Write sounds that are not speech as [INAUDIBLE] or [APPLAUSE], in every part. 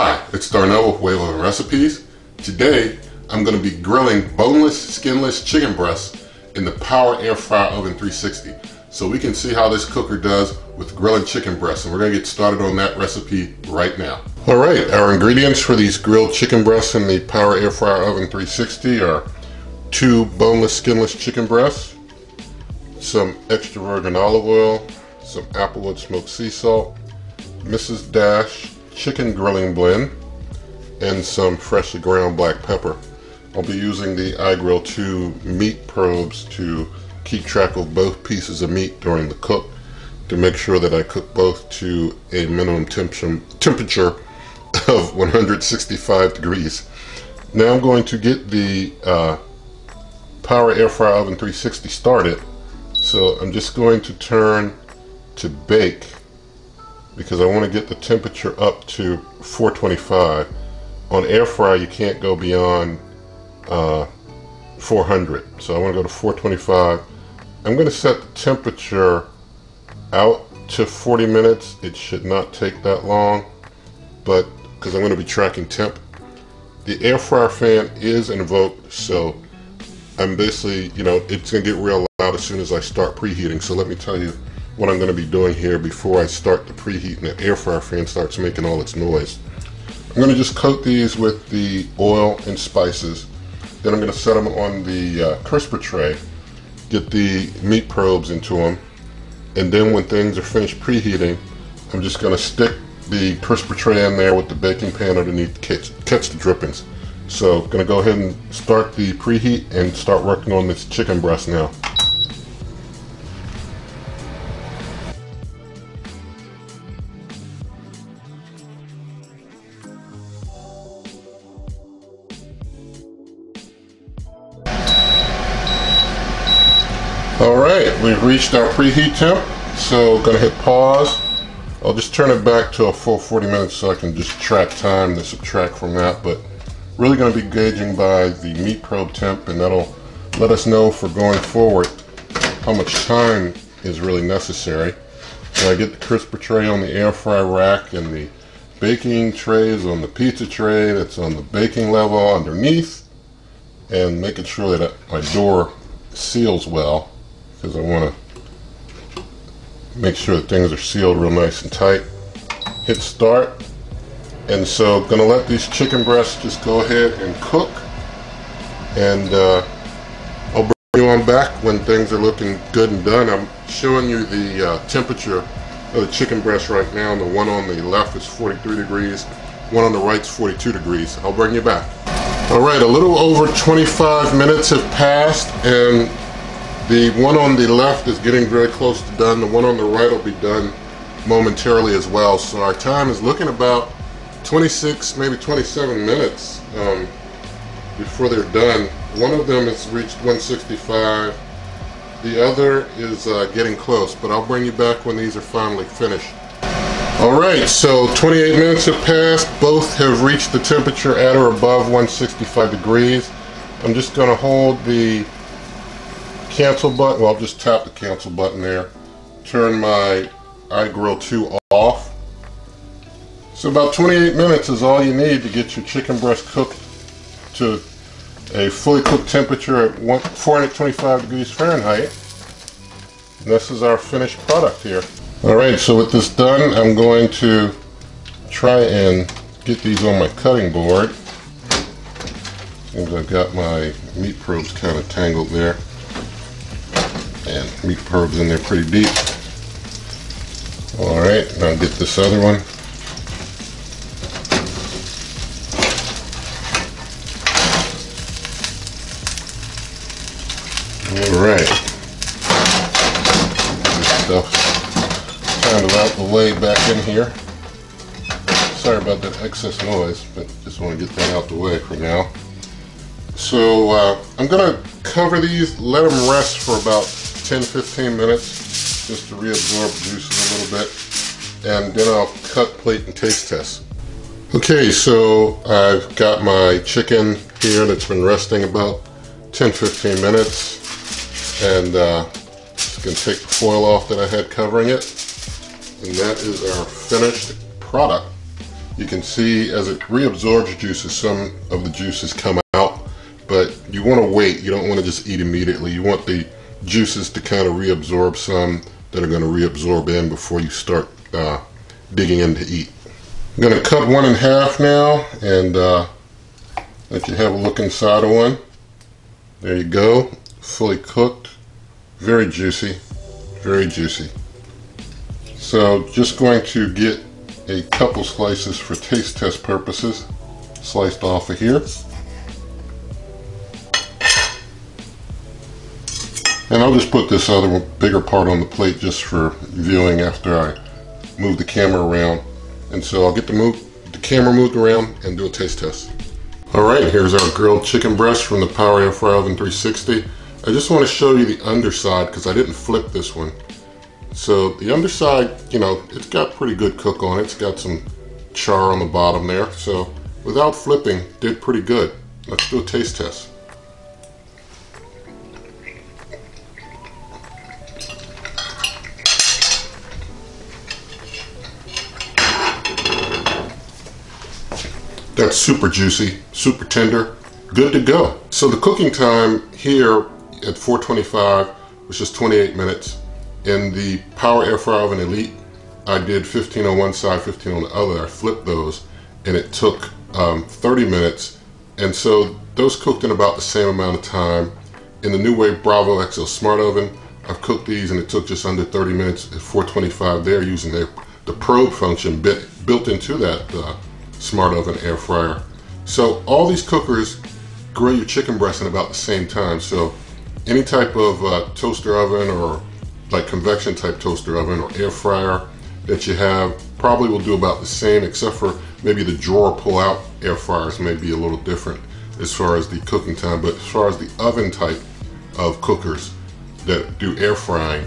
Hi, it's Darnell with Oven Recipes. Today, I'm going to be grilling boneless, skinless chicken breasts in the Power Air Fryer Oven 360. So we can see how this cooker does with grilling chicken breasts. And we're going to get started on that recipe right now. All right, our ingredients for these grilled chicken breasts in the Power Air Fryer Oven 360 are two boneless, skinless chicken breasts, some extra virgin olive oil, some applewood smoked sea salt, Mrs. Dash chicken grilling blend, and some freshly ground black pepper. I'll be using the iGrill 2 meat probes to keep track of both pieces of meat during the cook to make sure that I cook both to a minimum temperature of [LAUGHS] 165 degrees. Now I'm going to get the uh, Power Air Fryer Oven 360 started. So I'm just going to turn to bake because I want to get the temperature up to 425. On air fry, you can't go beyond uh, 400. So I want to go to 425. I'm going to set the temperature out to 40 minutes. It should not take that long, but because I'm going to be tracking temp. The air fryer fan is invoked, so I'm basically, you know, it's going to get real loud as soon as I start preheating. So let me tell you what I'm going to be doing here before I start the preheat and the air fryer fan starts making all its noise. I'm going to just coat these with the oil and spices. Then I'm going to set them on the uh, crisper tray, get the meat probes into them, and then when things are finished preheating, I'm just going to stick the crisper tray in there with the baking pan underneath to catch, catch the drippings. So I'm going to go ahead and start the preheat and start working on this chicken breast now. All right, we've reached our preheat temp, so gonna hit pause. I'll just turn it back to a full 40 minutes so I can just track time to subtract from that, but really gonna be gauging by the meat probe temp and that'll let us know for going forward how much time is really necessary. So I get the crisper tray on the air fry rack and the baking tray is on the pizza tray that's on the baking level underneath and making sure that my door seals well because I want to make sure that things are sealed real nice and tight. Hit start. And so I'm gonna let these chicken breasts just go ahead and cook. And uh, I'll bring you on back when things are looking good and done. I'm showing you the uh, temperature of the chicken breast right now. The one on the left is 43 degrees. One on the right is 42 degrees. I'll bring you back. All right, a little over 25 minutes have passed and the one on the left is getting very close to done. The one on the right will be done momentarily as well. So our time is looking about 26, maybe 27 minutes um, before they're done. One of them has reached 165. The other is uh, getting close, but I'll bring you back when these are finally finished. All right, so 28 minutes have passed. Both have reached the temperature at or above 165 degrees. I'm just going to hold the cancel button, well, I'll just tap the cancel button there. Turn my iGrill 2 off. So about 28 minutes is all you need to get your chicken breast cooked to a fully cooked temperature at 425 degrees Fahrenheit. And this is our finished product here. Alright, so with this done, I'm going to try and get these on my cutting board. And I've got my meat probes kind of tangled there meat probes in there pretty deep. All right, now get this other one. All right. This stuff kind of out the way back in here. Sorry about that excess noise, but just want to get that out the way for now. So uh, I'm going to cover these, let them rest for about 10-15 minutes just to reabsorb juices a little bit and then I'll cut plate and taste test. Okay so I've got my chicken here that's been resting about 10-15 minutes and uh, just gonna take the foil off that I had covering it and that is our finished product. You can see as it reabsorbs juices, some of the juices come out, but you want to wait. You don't want to just eat immediately. You want the juices to kind of reabsorb some that are going to reabsorb in before you start uh, digging in to eat. I'm going to cut one in half now and uh, let you have a look inside of one. There you go, fully cooked, very juicy, very juicy. So just going to get a couple slices for taste test purposes sliced off of here. And I'll just put this other bigger part on the plate just for viewing after I move the camera around. And so I'll get the, move, the camera moved around and do a taste test. All right, here's our grilled chicken breast from the Power Air Fryer Oven 360. I just want to show you the underside because I didn't flip this one. So the underside, you know, it's got pretty good cook on it. It's got some char on the bottom there. So without flipping, did pretty good. Let's do a taste test. That's super juicy, super tender, good to go. So the cooking time here at 425 was just 28 minutes. In the Power Air Fryer Oven Elite, I did 15 on one side, 15 on the other. I flipped those and it took um, 30 minutes. And so those cooked in about the same amount of time. In the Nuwave Bravo XL Smart Oven, I've cooked these and it took just under 30 minutes at 425 there using their, the probe function built into that uh, Smart Oven air fryer. So all these cookers grill your chicken breast in about the same time. So any type of uh, toaster oven or like convection type toaster oven or air fryer that you have probably will do about the same except for maybe the drawer pull out air fryers may be a little different as far as the cooking time but as far as the oven type of cookers that do air frying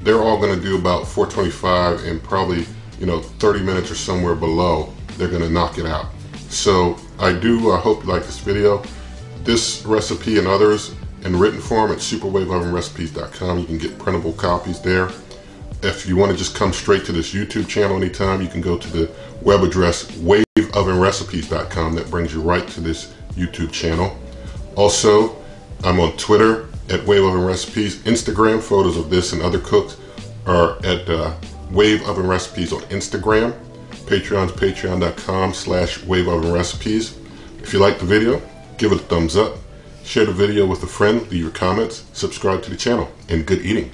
they're all going to do about 425 and probably you know 30 minutes or somewhere below they're going to knock it out so I do uh, hope you like this video this recipe and others in written form at superwaveovenrecipes.com. You can get printable copies there. If you want to just come straight to this YouTube channel anytime, you can go to the web address waveovenrecipes.com. That brings you right to this YouTube channel. Also, I'm on Twitter at Wave Oven Recipes. Instagram photos of this and other cooks are at uh, Wave Oven Recipes on Instagram. Patreon's patreon.com slash Wave Oven Recipes. If you like the video, give it a thumbs up. Share the video with a friend, leave your comments, subscribe to the channel, and good eating.